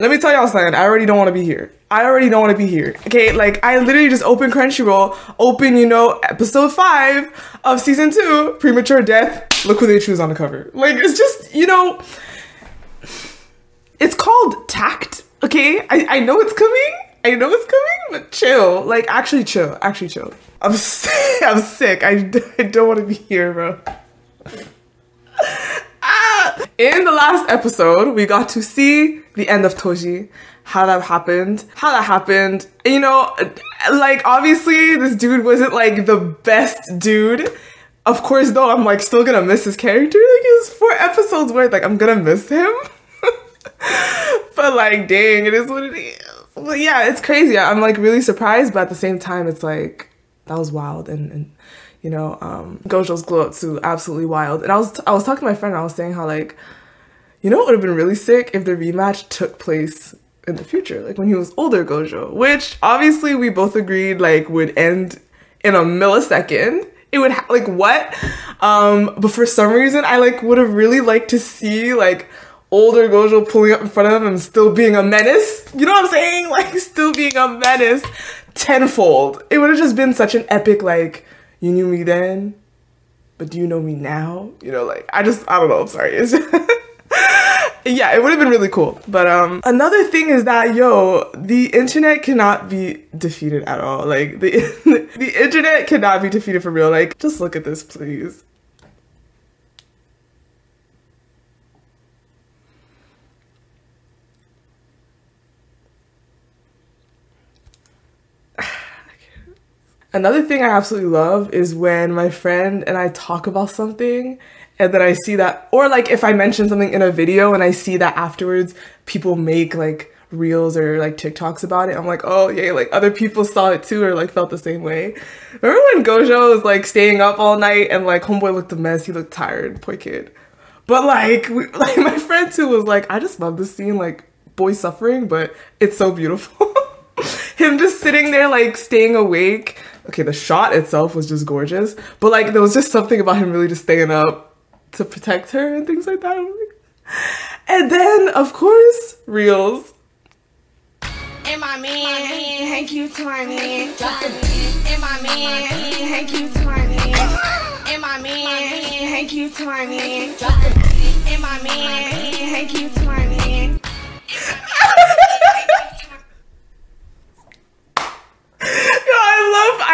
Let me tell y'all something. I already don't want to be here. I already don't want to be here. Okay, like I literally just open Crunchyroll, open, you know, episode five of season two, premature death. Look who they choose on the cover. Like it's just, you know, it's called tact. Okay, I, I know it's coming. I know it's coming, but chill. Like actually chill. Actually chill. I'm sick. I'm sick. I, I don't want to be here, bro. ah! In the last episode, we got to see the end of Toji, how that happened, how that happened. You know, like obviously this dude wasn't like the best dude. Of course, though, I'm like still gonna miss his character. Like it was four episodes worth. Like I'm gonna miss him. but like, dang, it is what it is. But yeah, it's crazy. I'm like really surprised, but at the same time, it's like that was wild and, and you know, um, Gojo's glow up too, absolutely wild. And I was I was talking to my friend, I was saying how like you know what would have been really sick if the rematch took place in the future, like when he was older Gojo, which obviously we both agreed like would end in a millisecond. It would ha- like what? Um, but for some reason, I like would have really liked to see like older Gojo pulling up in front of him still being a menace. You know what I'm saying? Like still being a menace tenfold. It would have just been such an epic like you knew me then, but do you know me now? You know, like I just I don't know. I'm sorry. It's yeah, it would have been really cool. But um another thing is that yo, the internet cannot be defeated at all. Like the the internet cannot be defeated for real. Like just look at this, please. Another thing I absolutely love is when my friend and I talk about something and then I see that, or like if I mention something in a video and I see that afterwards people make like reels or like TikToks about it, I'm like, oh yeah, like other people saw it too or like felt the same way. Remember when Gojo was like staying up all night and like homeboy looked a mess, he looked tired, poor kid. But like, we, like my friend too was like, I just love this scene, like boy suffering, but it's so beautiful. Him just sitting there like staying awake okay, the shot itself was just gorgeous, but like there was just something about him really just staying up to protect her and things like that. And then, of course, reels. And my man, thank you to my man. And my man, thank you to my man. And my man, thank you to my man. And my man, thank you to my man.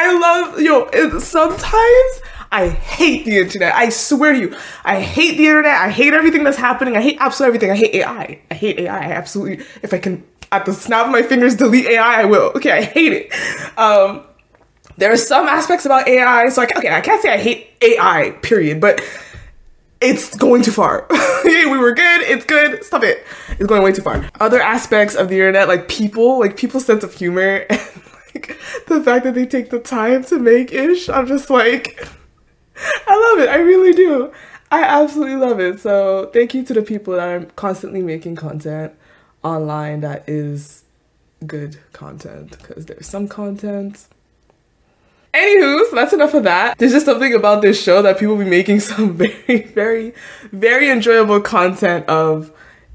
I love yo. It, sometimes I hate the internet. I swear to you, I hate the internet. I hate everything that's happening. I hate absolutely everything. I hate AI. I hate AI. I absolutely, if I can, at the snap of my fingers, delete AI, I will. Okay, I hate it. Um, there are some aspects about AI, so I, okay, I can't say I hate AI, period, but it's going too far. we were good, it's good, stop it. It's going way too far. Other aspects of the internet, like people, like people's sense of humor like the fact that they take the time to make ish, I'm just like, I love it. I really do. I absolutely love it. So thank you to the people that are constantly making content online that is good content because there's some content. Anywho, so that's enough of that. There's just something about this show that people be making some very, very, very enjoyable content of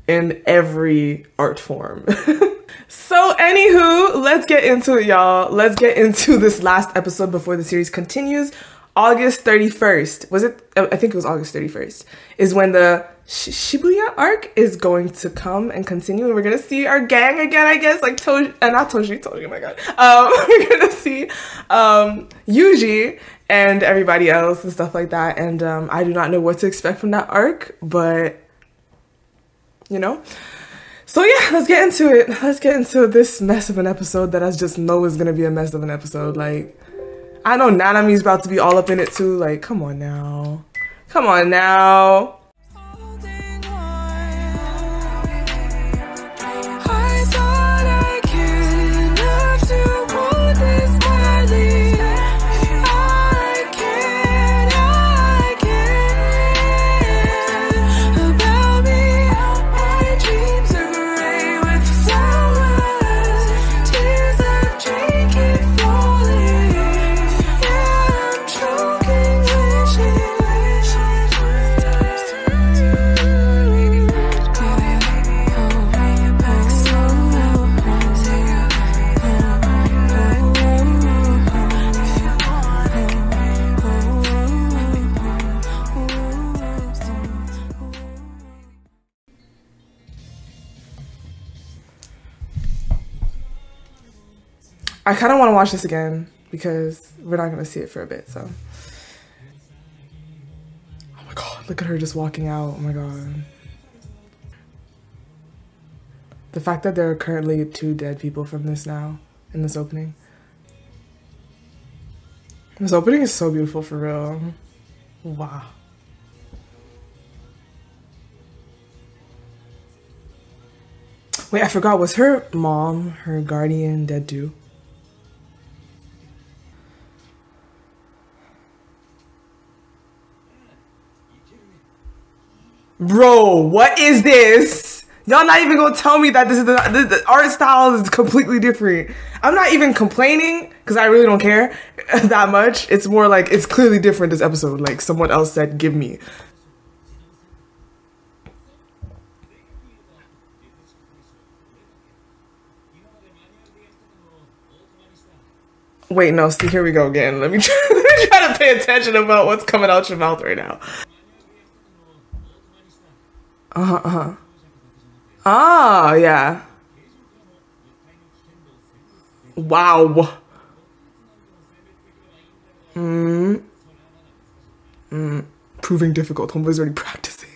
in every art form. So, anywho, let's get into it, y'all. Let's get into this last episode before the series continues. August 31st, was it? Oh, I think it was August 31st, is when the Shibuya arc is going to come and continue. And we're gonna see our gang again, I guess. Like Toji, uh, not Toji, Toji, oh my god. Um, we're gonna see um, Yuji and everybody else and stuff like that. And um, I do not know what to expect from that arc, but you know. So yeah, let's get into it. Let's get into this mess of an episode that I just know is gonna be a mess of an episode. Like, I know Nanami's about to be all up in it too. Like, come on now. Come on now. Kind of want to watch this again because we're not gonna see it for a bit. So. Oh my god! Look at her just walking out. Oh my god. The fact that there are currently two dead people from this now in this opening. This opening is so beautiful for real. Wow. Wait, I forgot. Was her mom, her guardian, dead too? Bro, what is this? Y'all not even gonna tell me that this is the, the, art style is completely different. I'm not even complaining because I really don't care that much. It's more like it's clearly different this episode. Like someone else said, give me. Wait, no, see, here we go again. Let me try, let me try to pay attention about what's coming out your mouth right now. Uh-huh, uh-huh. Ah, yeah. Wow. Mm. Mm. Proving difficult. Homeboy's already practicing.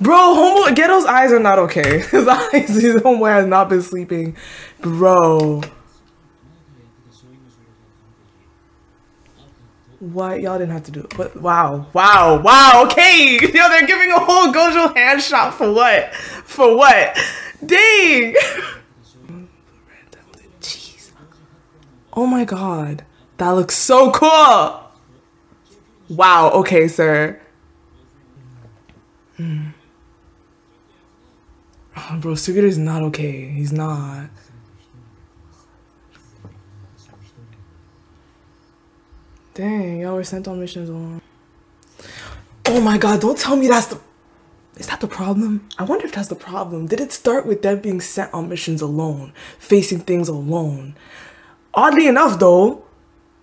Bro, Homeboy, Geto's eyes are not okay. His eyes, his homeboy has not been sleeping. Bro. What? Y'all didn't have to do. But wow. Wow. Wow. Okay. Yo, they're giving a whole Gojo hand shot for what? For what? Dang. Jeez. Oh my god. That looks so cool. Wow. Okay, sir. Mm. Oh, bro, Suguru is not okay. He's not. Dang, y'all were sent on missions alone. Oh my god, don't tell me that's the. Is that the problem? I wonder if that's the problem. Did it start with them being sent on missions alone, facing things alone? Oddly enough, though,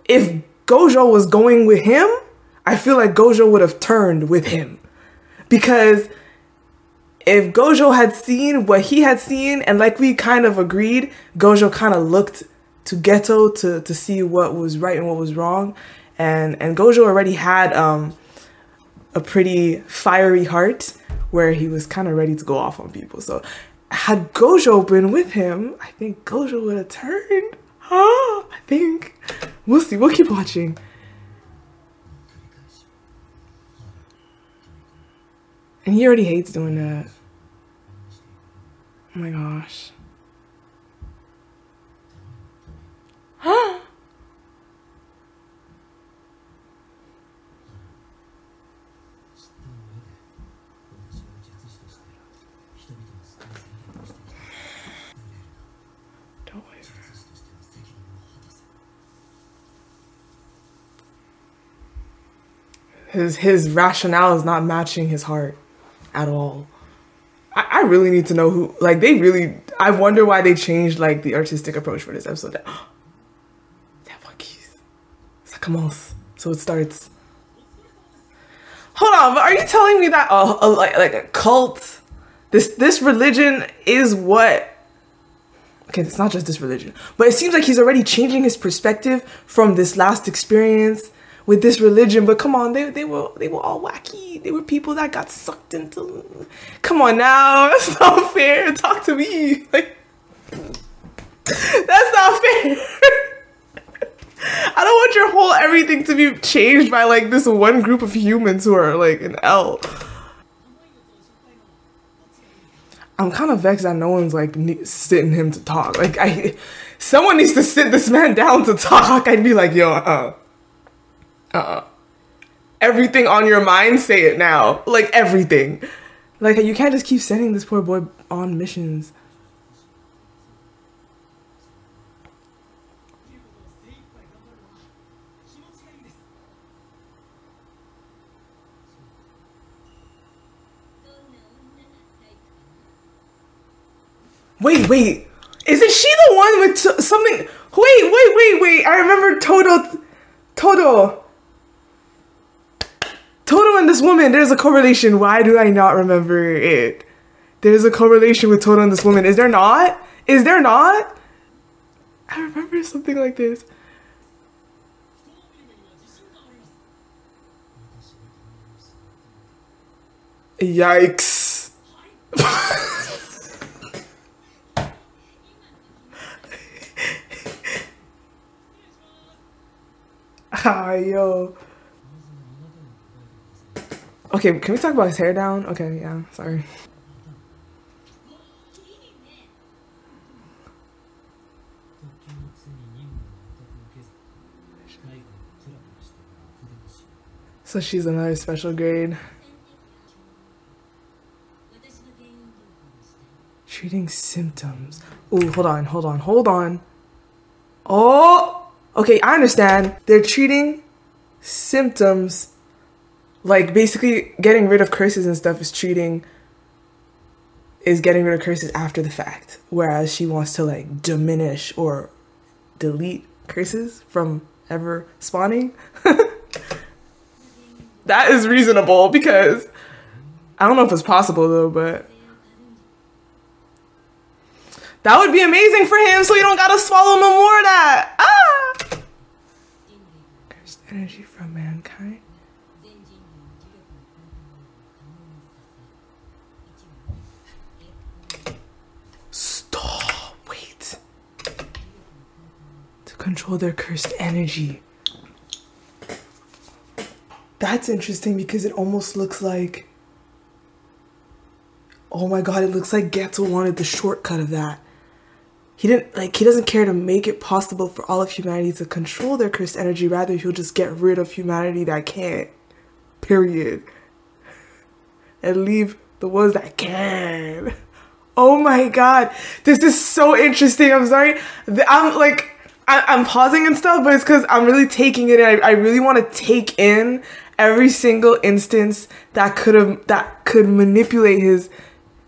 if Gojo was going with him, I feel like Gojo would have turned with him. Because if Gojo had seen what he had seen, and like we kind of agreed, Gojo kind of looked to Geto to, to see what was right and what was wrong and and Gojo already had um, a pretty fiery heart where he was kind of ready to go off on people. So had Gojo been with him, I think Gojo would have turned. Huh? I think we'll see. We'll keep watching. And he already hates doing that. Oh my gosh. Huh? His his rationale is not matching his heart at all. I, I really need to know who like they really I wonder why they changed like the artistic approach for this episode. That Sakamo's. So it starts. Hold on, but are you telling me that a, a like like a cult this this religion is what okay, it's not just this religion, but it seems like he's already changing his perspective from this last experience with this religion. But come on, they they were they were all wacky. They were people that got sucked into. Come on now, that's not fair. Talk to me, like that's not fair. I don't want your whole everything to be changed by like this one group of humans who are like an L. I'm kind of vexed that no one's like sitting him to talk. Like I, someone needs to sit this man down to talk. I'd be like, yo, uh, uh-uh. Everything on your mind, say it now. Like everything. Like you can't just keep sending this poor boy on missions. Wait, wait. Isn't she the one with something? Wait, wait, wait, wait. I remember Todo. Todo. Todo and this woman, there's a correlation. Why do I not remember it? There's a correlation with Todo and this woman. Is there not? Is there not? I remember something like this. Yikes. ah, yo. Okay, can we talk about his hair down? Okay, yeah, sorry. So she's another special grade. Treating symptoms. Oh, hold on, hold on, hold on. Oh, okay, I understand. They're treating symptoms like basically getting rid of curses and stuff is treating is getting rid of curses after the fact whereas she wants to like diminish or delete curses from ever spawning that is reasonable because I don't know if it's possible though, but that would be amazing for him so he don't gotta swallow no more of that. Ah! Cursed energy from mankind. Control their cursed energy. That's interesting because it almost looks like. Oh my god, it looks like Geto wanted the shortcut of that. He didn't like he doesn't care to make it possible for all of humanity to control their cursed energy, rather he'll just get rid of humanity that can't. Period. And leave the ones that can. Oh my god. This is so interesting. I'm sorry. I'm like I, am pausing and stuff, but it's because I'm really taking it. I, I really want to take in every single instance that could have that could manipulate his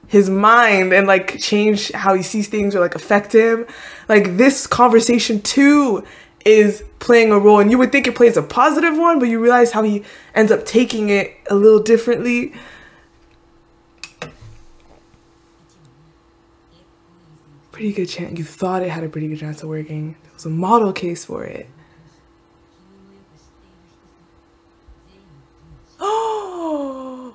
his mind and like change how he sees things or like affect him. Like this conversation too is playing a role and you would think it plays a positive one, but you realize how he ends up taking it a little differently. Pretty good chance. You thought it had a pretty good chance of working. Was a model case for it.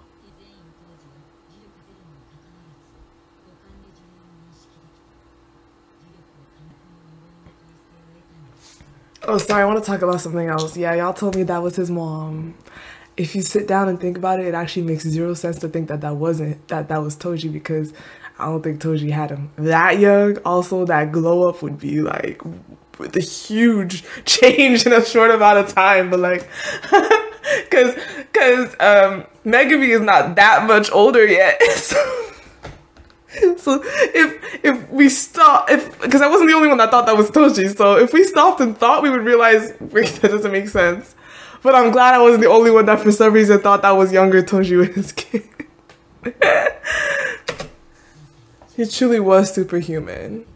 Oh, sorry, I want to talk about something else. Yeah, y'all told me that was his mom. If you sit down and think about it, it actually makes zero sense to think that that wasn't, that that was Toji because I don't think Toji had him that young. Also, that glow up would be like the huge change in a short amount of time, but like, cause, cause, um, Megumi is not that much older yet. So so if if we stop if because I wasn't the only one that thought that was Toji, so if we stopped and thought we would realize wait, that doesn't make sense. But I'm glad I wasn't the only one that for some reason thought that was younger Toji with his kid. he truly was superhuman.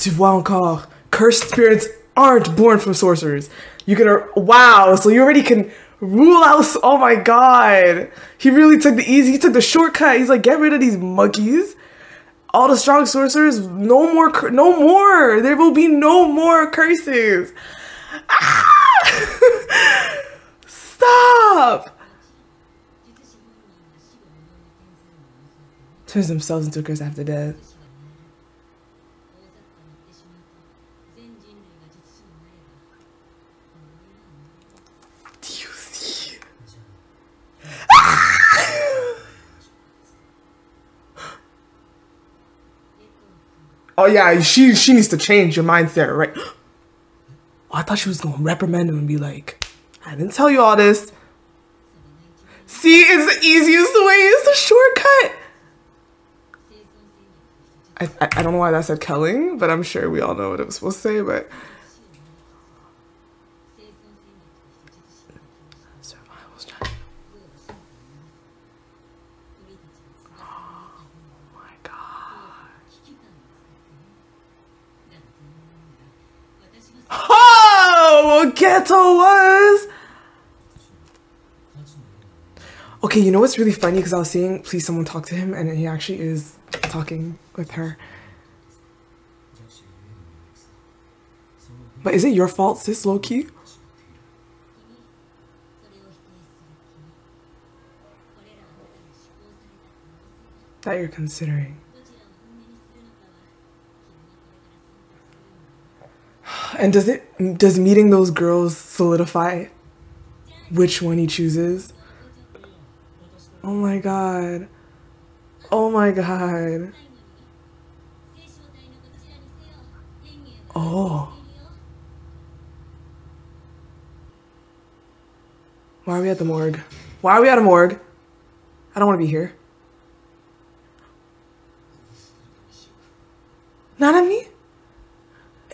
Tu vois encore, cursed spirits aren't born from sorcerers. You can, wow, so you already can Rule out. Oh my god. He really took the easy. He took the shortcut. He's like, get rid of these monkeys. All the strong sorcerers. No more. No more. There will be no more curses. Ah! Stop. Turns themselves into a curse after death. Oh yeah, she she needs to change your mindset, right? Oh, I thought she was gonna reprimand him and be like, I didn't tell you all this. See, it's the easiest way, it's the shortcut. I, I, I don't know why that said killing, but I'm sure we all know what it was supposed to say, but Geto was. Okay, you know what's really funny? Because I was saying, please someone talk to him, and he actually is talking with her. But is it your fault, sis, low key? That you're considering. And does it does meeting those girls solidify which one he chooses? Oh my god. Oh my god. Oh. Why are we at the morgue? Why are we at a morgue? I don't want to be here. Not at me?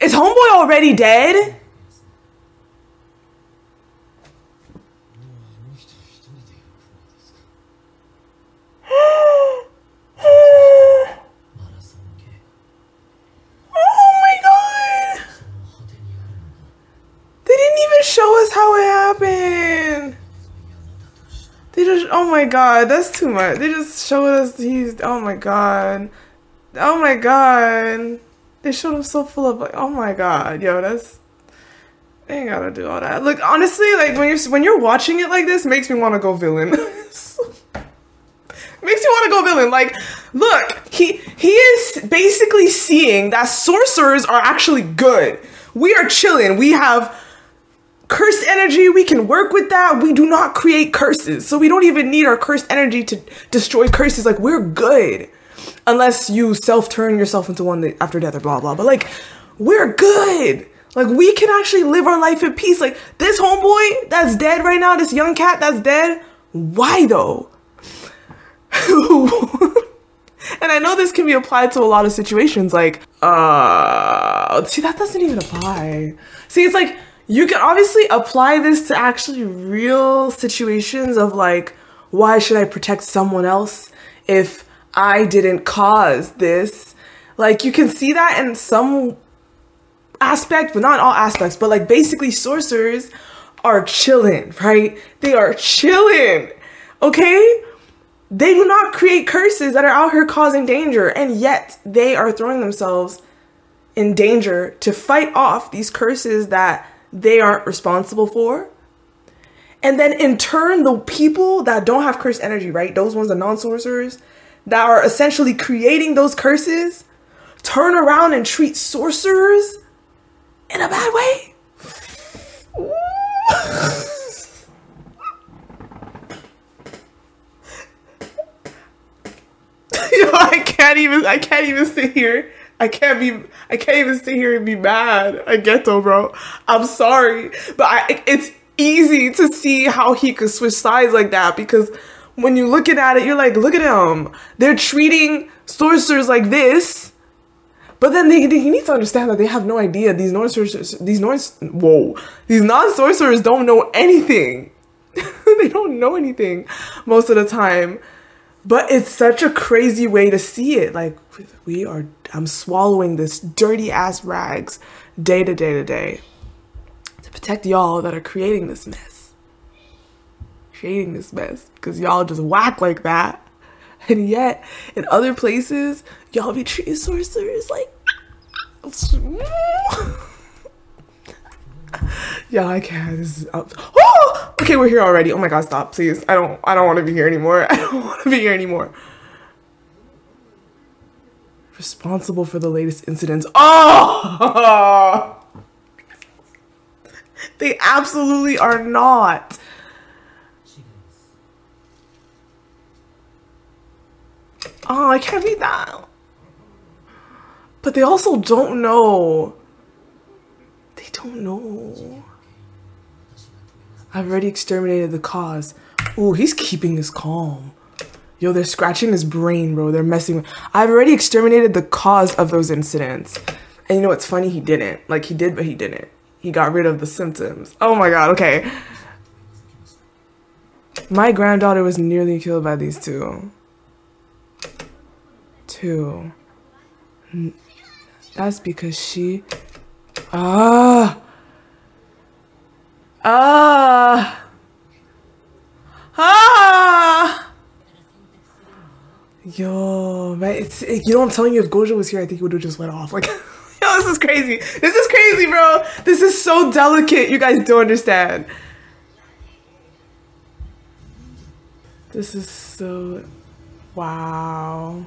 Is homeboy already dead? Oh my god! They didn't even show us how it happened. They just, oh my god, that's too much. They just showed us he's, oh my god. Oh my god. They showed him so full of like, oh my god, yo, that's they ain't gotta do all that. Look, honestly, like when you're when you're watching it like this, makes me want to go villain. makes me want to go villain. Like, look, he he is basically seeing that sorcerers are actually good. We are chilling. We have cursed energy. We can work with that. We do not create curses, so we don't even need our cursed energy to destroy curses. Like, we're good unless you self turn yourself into one after death or blah blah. But like, we're good. Like we can actually live our life in peace. Like this homeboy that's dead right now, this young cat that's dead. Why though? and I know this can be applied to a lot of situations. Like, uh, see that doesn't even apply. See, it's like you can obviously apply this to actually real situations of like, why should I protect someone else if I didn't cause this. Like you can see that in some aspect, but not all aspects, but like basically sorcerers are chilling, right? They are chilling. Okay? They do not create curses that are out here causing danger, and yet they are throwing themselves in danger to fight off these curses that they aren't responsible for. And then in turn, the people that don't have cursed energy, right? Those ones, the non sorcerers, that are essentially creating those curses turn around and treat sorcerers in a bad way? I can't even I can't even sit here. I can't be I can't even sit here and be mad. I get though, bro. I'm sorry. But I it's easy to see how he could switch sides like that because when you're looking at it, you're like, look at him. They're treating sorcerers like this. But then they, they, you need to understand that they have no idea. These non sorcerers, these Norse, whoa, these non sorcerers don't know anything. they don't know anything most of the time. But it's such a crazy way to see it. Like we are, I'm swallowing this dirty ass rags day to day to day to protect y'all that are creating this mess creating this mess because y'all just whack like that. And yet, in other places, y'all be treating sorcerers like. yeah, I can't. This is up. Oh! Okay, we're here already. Oh my god, stop, please. I don't. I don't want to be here anymore. I don't want to be here anymore. Responsible for the latest incidents. Oh! they absolutely are not. Oh, I can't read that. But they also don't know. They don't know. I've already exterminated the cause. Ooh, he's keeping his calm. Yo, they're scratching his brain, bro. They're messing with. I've already exterminated the cause of those incidents. And you know what's funny? He didn't. Like, he did, but he didn't. He got rid of the symptoms. Oh my god, okay. My granddaughter was nearly killed by these two too. That's because she. Ah. Ah. Ah. Yo, man, it's it, you know I'm telling you. If Gojo was here, I think he would have just went off. Like, yo, this is crazy. This is crazy, bro. This is so delicate. You guys don't understand. This is so. Wow.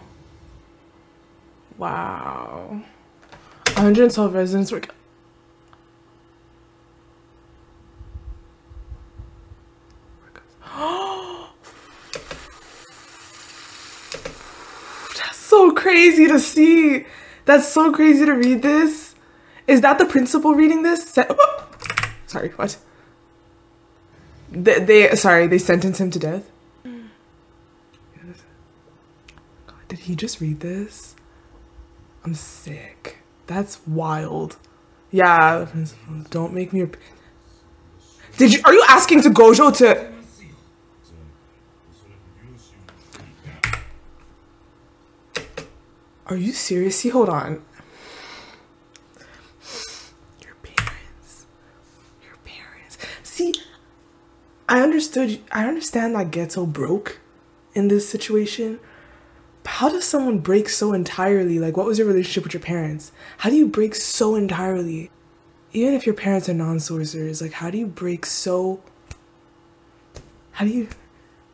Wow. 112 residents were. That's so crazy to see. That's so crazy to read this. Is that the principal reading this? Sorry, what? They, they sorry, they sentenced him to death. Mm. God, did he just read this? I'm sick. That's wild. Yeah. Don't make me. Did you? Are you asking to Gojo to? Are you serious? See, hold on. Your parents. Your parents. See, I understood. I understand that Geto broke in this situation. How does someone break so entirely? Like, what was your relationship with your parents? How do you break so entirely? Even if your parents are non sorcerers, like, how do you break so. How do you.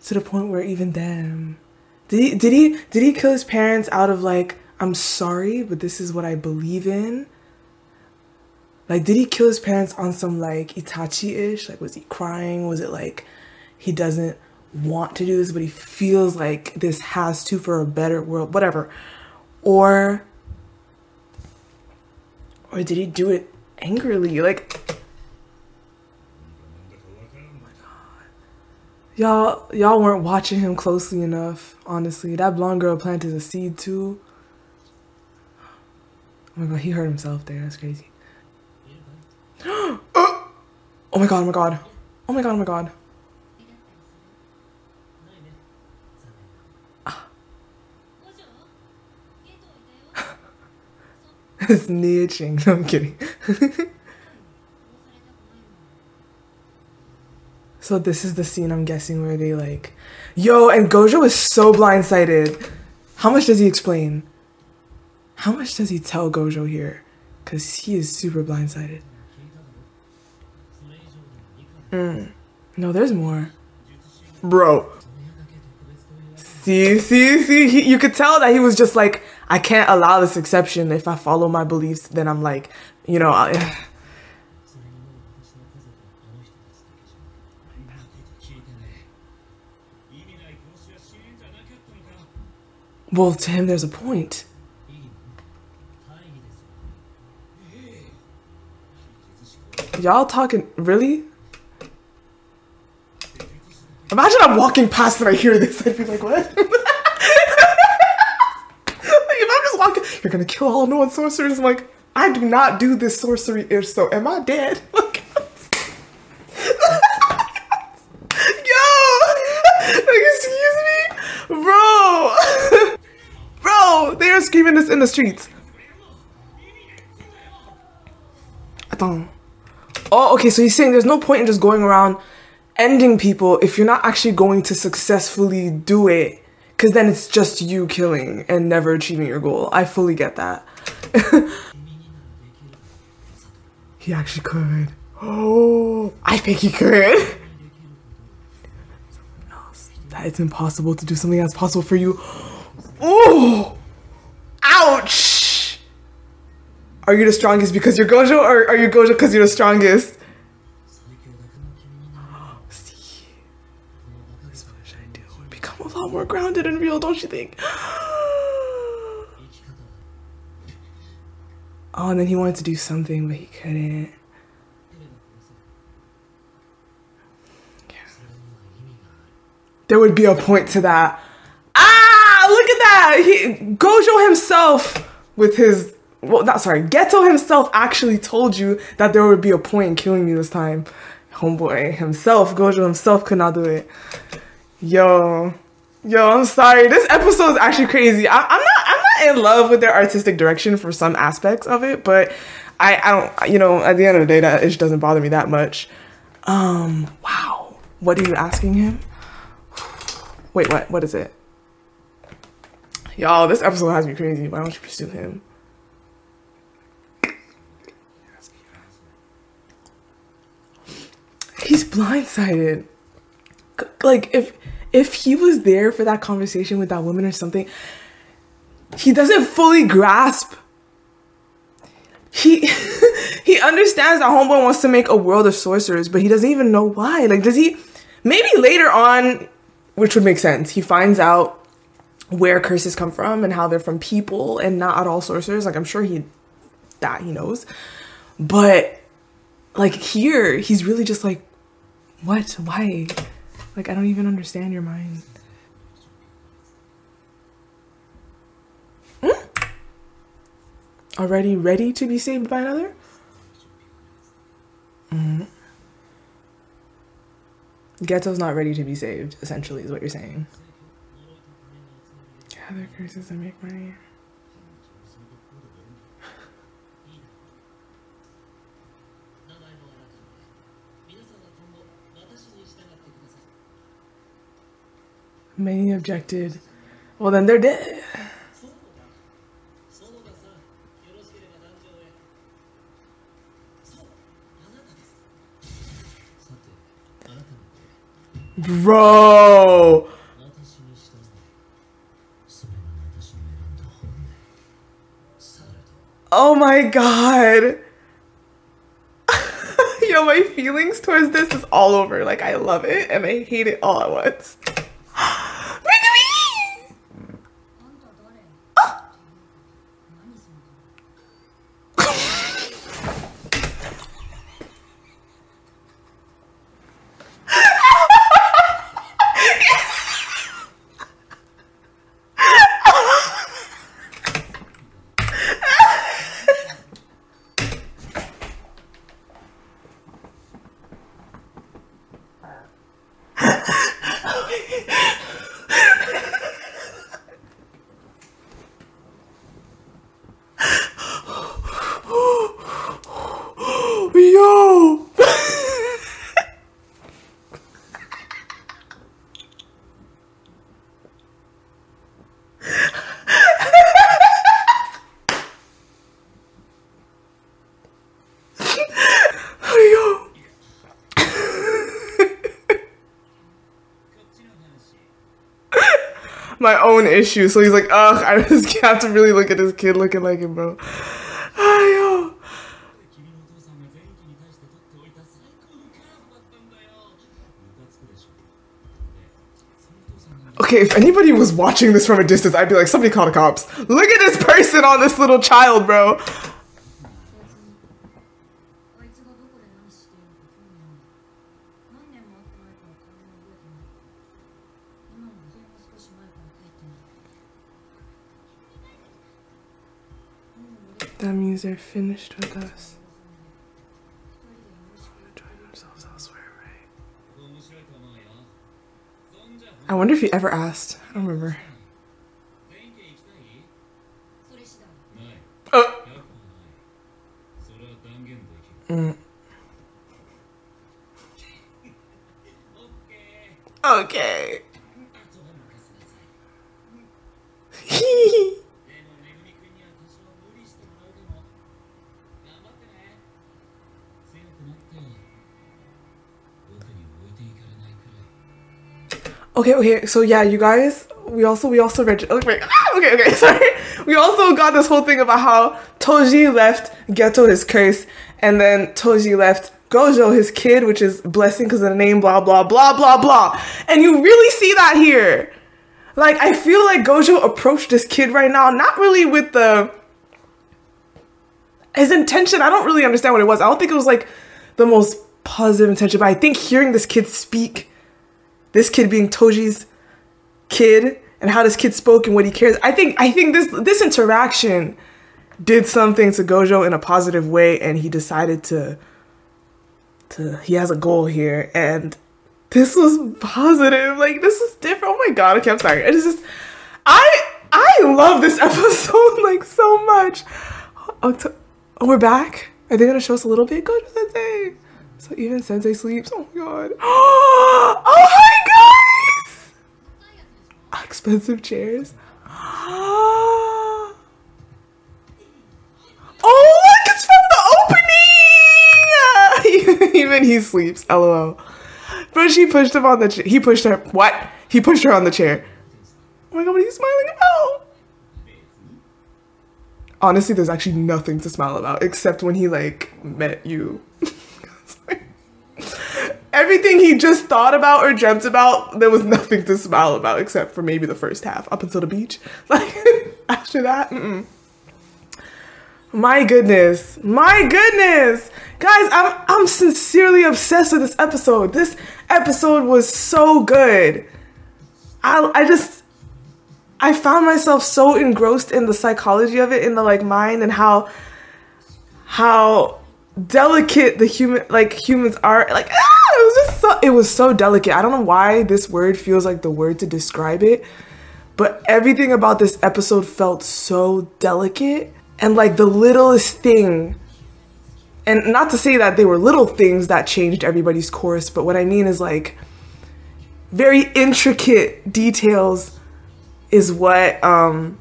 To the point where even them. Did he, did he did he kill his parents out of like I'm sorry, but this is what I believe in? Like, did he kill his parents on some like Itachi ish? Like, was he crying? Was it like he doesn't want to do this, but he feels like this has to for a better world? Whatever. Or, or did he do it angrily? Like, y'all, y'all weren't watching him closely enough. Honestly, that blonde girl planted a seed too. Oh my god, he hurt himself there. That's crazy. oh my god, oh my god. Oh my god, oh my god. It's niching. No, I'm kidding. so this is the scene I'm guessing where they like, yo, and Gojo is so blindsided. How much does he explain? How much does he tell Gojo here? Cause he is super blindsided. Mm. No, there's more. Bro. See, see, see, he, you could tell that he was just like, I can't allow this exception. If I follow my beliefs, then I'm like, you know, I, well, to him, there's a point. Y'all talking really? Imagine I'm walking past and I hear this. I'd be like, what? walking, you're gonna kill all known sorcerers. I'm like, I do not do this sorcery ish, so am I dead? Like, Yo! Like, excuse me? Bro! Bro, they are screaming this in the streets. Attends. Oh, okay, so he's saying there's no point in just going around ending people if you're not actually going to successfully do it. Because then it's just you killing and never achieving your goal. I fully get that. he actually could. Oh, I think he could. That it's impossible to do something that's possible for you. Oh, ouch. Are you the strongest because you're Gojo, or are you Gojo because you're the strongest? More grounded and real, don't you think? oh, and then he wanted to do something, but he couldn't. There would be a point to that. Ah, look at that! He, Gojo himself, with his well, not sorry, Geto himself actually told you that there would be a point in killing me this time. Homeboy himself, Gojo himself could not do it. Yo, yo, I'm sorry. This episode is actually crazy. I, am not, I'm not in love with their artistic direction for some aspects of it, but I, I don't, you know, at the end of the day, that it doesn't bother me that much. Um, wow. What are you asking him? Wait, what? What is it? Y'all, this episode has me crazy. Why don't you pursue him? He's blindsided. Like if if he was there for that conversation with that woman or something, he doesn't fully grasp. He he understands that homeboy wants to make a world of sorcerers, but he doesn't even know why. Like, does he? Maybe later on, which would make sense. He finds out where curses come from and how they're from people and not at all sorcerers. Like, I'm sure he that he knows, but like here, he's really just like, what? Why? Like, I don't even understand your mind. Hmm? Already ready to be saved by another? Mm. Geto's not ready to be saved, essentially, is what you're saying. Gather curses and make money. Many objected, well, then they're dead. Bro! Oh my god! Yo, my feelings towards this is all over. Like, I love it and I hate it all at once. my own issue. So he's like, ugh, I just have to really look at this kid looking like him, bro. Okay, if anybody was watching this from a distance, I'd be like, somebody call the cops. Look at this person on this little child, bro. guys are finished with us. I wonder if you ever asked. I don't remember. Oh. Mm. Okay. Okay, okay. So yeah, you guys, we also we also read. Okay, okay, okay. Sorry. We also got this whole thing about how Toji left Geto his curse, and then Toji left Gojo his kid, which is blessing because of the name. Blah blah blah blah blah. And you really see that here. Like I feel like Gojo approached this kid right now, not really with the his intention. I don't really understand what it was. I don't think it was like the most positive intention, but I think hearing this kid speak this kid being Toji's kid and how this kid spoke and what he cares. I think I think this this interaction did something to Gojo in a positive way and he decided to to he has a goal here and this was positive. Like this was different. Oh my god, okay, I'm sorry. It's just I I love this episode like so much. Oh, oh we're back? Are they gonna show us a little bit? Gojo Sensei. So even Sensei sleeps. Oh my god. Oh my guys! Expensive chairs. Oh look, it's from the opening! even he sleeps. LOL. But she pushed him on the chair. He pushed her. What? He pushed her on the chair. Oh my god, what are you smiling about? Honestly, there's actually nothing to smile about except when he like met you Everything he just thought about or dreamt about, there was nothing to smile about except for maybe the first half up until the beach. Like after that, mm-mm. My goodness. My goodness. Guys, I'm I'm sincerely obsessed with this episode. This episode was so good. I I just I found myself so engrossed in the psychology of it, in the like mind and how how delicate the human like humans are. Like ah, it was just so it was so delicate. I don't know why this word feels like the word to describe it, but everything about this episode felt so delicate and like the littlest thing and not to say that they were little things that changed everybody's course but what i mean is like very intricate details is what um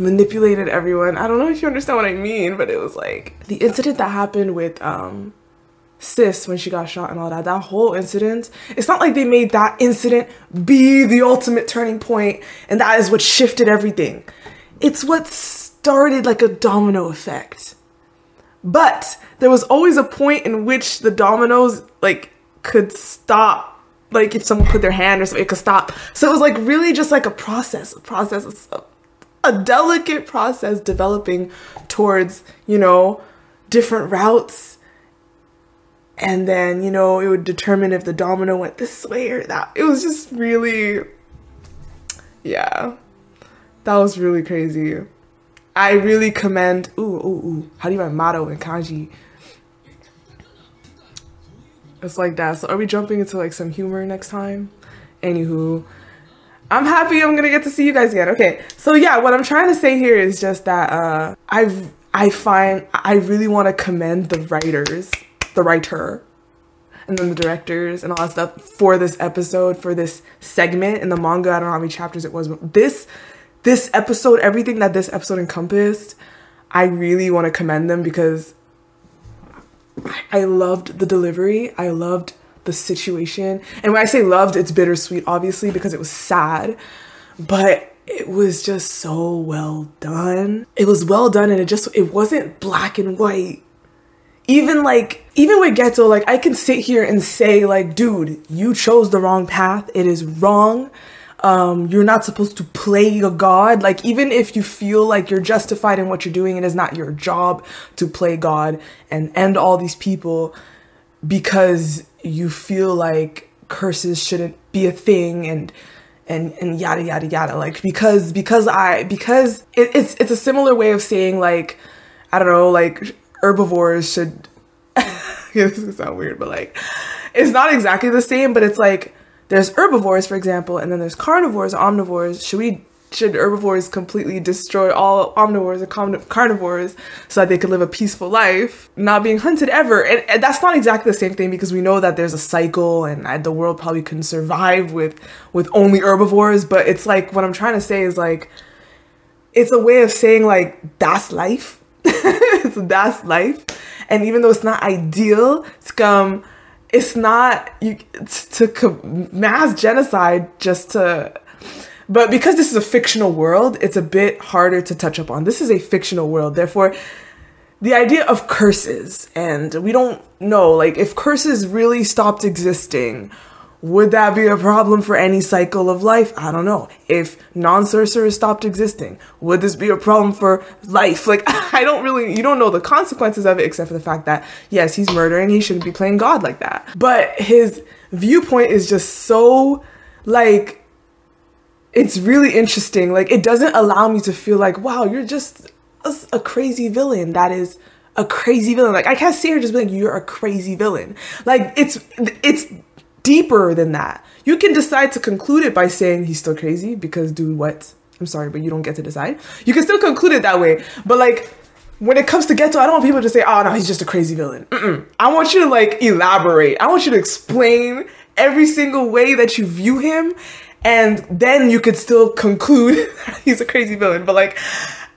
manipulated everyone. I don't know if you understand what i mean but it was like the incident that happened with um sis when she got shot and all that that whole incident it's not like they made that incident be the ultimate turning point and that is what shifted everything. It's what started like a domino effect. But there was always a point in which the dominoes like could stop like if someone put their hand or something it could stop. So it was like really just like a process a process a, a delicate process developing towards you know different routes. And then you know it would determine if the domino went this way or that. It was just really yeah. That was really crazy. I really commend ooh ooh ooh. How do you write motto in kanji? It's like that. So are we jumping into like some humor next time? Anywho i'm happy i'm gonna get to see you guys again. Okay. So yeah what i'm trying to say here is just that uh i've i find i really want to commend the writers the writer and then the directors and all that stuff for this episode for this segment in the manga i don't know how many chapters it was but this this episode everything that this episode encompassed i really want to commend them because I, I loved the delivery. I loved the situation and when i say loved it's bittersweet obviously because it was sad but it was just so well done it was well done and it just it wasn't black and white even like even with Geto, like I can sit here and say like, dude, you chose the wrong path. It is wrong. Um, you're not supposed to play a god. Like even if you feel like you're justified in what you're doing, it is not your job to play God and end all these people because you feel like curses shouldn't be a thing and and and yada yada yada. Like because because I because it, it's it's a similar way of saying like I don't know like herbivores should yeah, this is sound weird, but like it's not exactly the same, but it's like there's herbivores, for example, and then there's carnivores, omnivores. Should we should herbivores completely destroy all omnivores or carnivores so that they could live a peaceful life, not being hunted ever? And, and that's not exactly the same thing because we know that there's a cycle, and the world probably couldn't survive with with only herbivores. But it's like what I'm trying to say is like it's a way of saying like that's life. it's that's life and even though it's not ideal scum it's not you to mass genocide just to but because this is a fictional world it's a bit harder to touch up on this is a fictional world therefore the idea of curses and we don't know like if curses really stopped existing would that be a problem for any cycle of life? I don't know. If non sorcerers stopped existing, would this be a problem for life? Like, I don't really, you don't know the consequences of it except for the fact that, yes, he's murdering, he shouldn't be playing God like that. But his viewpoint is just so, like, it's really interesting. Like, it doesn't allow me to feel like, wow, you're just a, a crazy villain that is a crazy villain. Like, I can't see her just being like, you're a crazy villain. Like, it's, it's, deeper than that. You can decide to conclude it by saying he's still crazy because dude, what? I'm sorry, but you don't get to decide. You can still conclude it that way, but like when it comes to Geto, I don't want people to say, "Oh no, he's just a crazy villain." Mm-mm. I want you to like elaborate. I want you to explain every single way that you view him, and then you could still conclude he's a crazy villain. But like,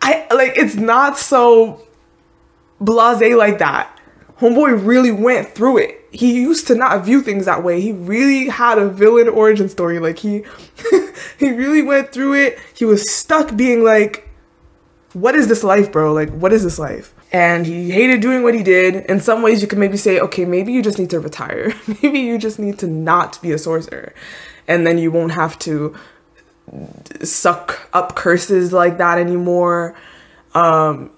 I like it's not so blasé like that Homeboy really went through it. He used to not view things that way. He really had a villain origin story. Like he he really went through it. He was stuck being like what is this life, bro? Like what is this life? And he hated doing what he did. In some ways you can maybe say, okay, maybe you just need to retire. maybe you just need to not be a sorcerer. And then you won't have to suck up curses like that anymore. Um,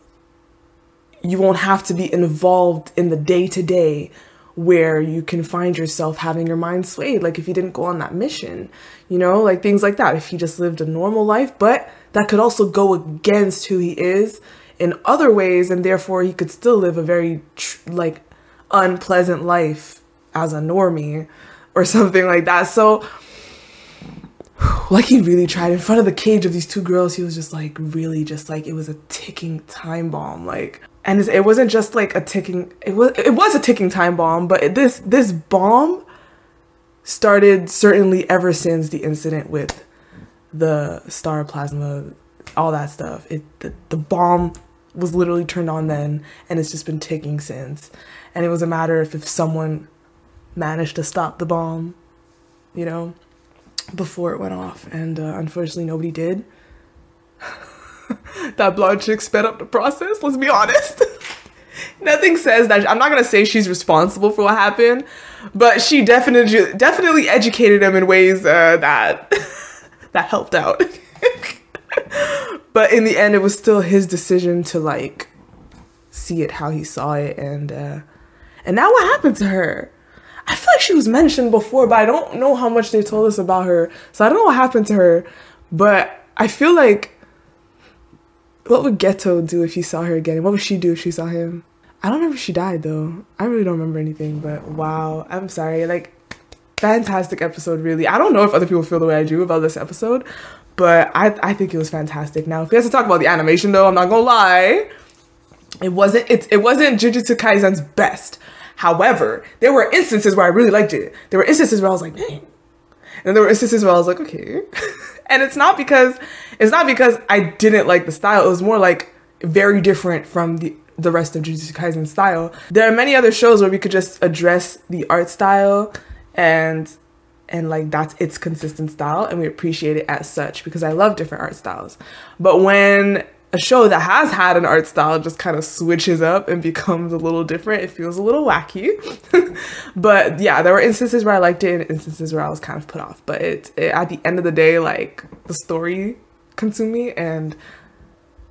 you won't have to be involved in the day to day where you can find yourself having your mind swayed. Like if you didn't go on that mission, you know, like things like that. If he just lived a normal life, but that could also go against who he is in other ways, and therefore he could still live a very like unpleasant life as a normie or something like that. So like he really tried in front of the cage of these two girls. He was just like really just like it was a ticking time bomb like and it wasn't just like a ticking it was it was a ticking time bomb but this this bomb started certainly ever since the incident with the star plasma all that stuff. It the, the bomb was literally turned on then and it's just been ticking since. And it was a matter of if someone managed to stop the bomb you know before it went off, and uh, unfortunately, nobody did. that blonde chick sped up the process. Let's be honest. Nothing says that I'm not gonna say she's responsible for what happened, but she definitely definitely educated him in ways uh, that that helped out. but in the end, it was still his decision to like see it how he saw it, and uh, and now what happened to her? I feel like she was mentioned before, but I don't know how much they told us about her. So I don't know what happened to her. But I feel like what would Geto do if he saw her again? What would she do if she saw him? I don't remember if she died though. I really don't remember anything, but wow. I'm sorry. Like fantastic episode really. I don't know if other people feel the way I do about this episode, but I I think it was fantastic. Now, if we have to talk about the animation though, I'm not going to lie. It wasn't it, it wasn't Jujutsu Kaisen's best. However, there were instances where I really liked it. There were instances where I was like, dang. And there were instances where I was like, okay. and it's not because it's not because I didn't like the style. It was more like very different from the the rest of Jujutsu Kaisen style. There are many other shows where we could just address the art style and and like that's its consistent style and we appreciate it as such because I love different art styles. But when a show that has had an art style just kind of switches up and becomes a little different. It feels a little wacky. but yeah, there were instances where I liked it and instances where I was kind of put off. But it, it at the end of the day, like the story consumed me and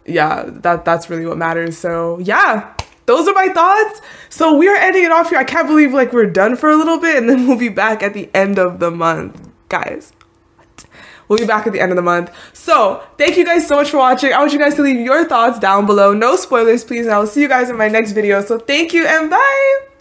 yeah, that that's really what matters. So yeah, those are my thoughts. So we are ending it off here. I can't believe like we're done for a little bit and then we'll be back at the end of the month. Guys, We'll be back at the end of the month. So thank you guys so much for watching. I want you guys to leave your thoughts down below. No spoilers, please. And I will see you guys in my next video. So thank you and bye.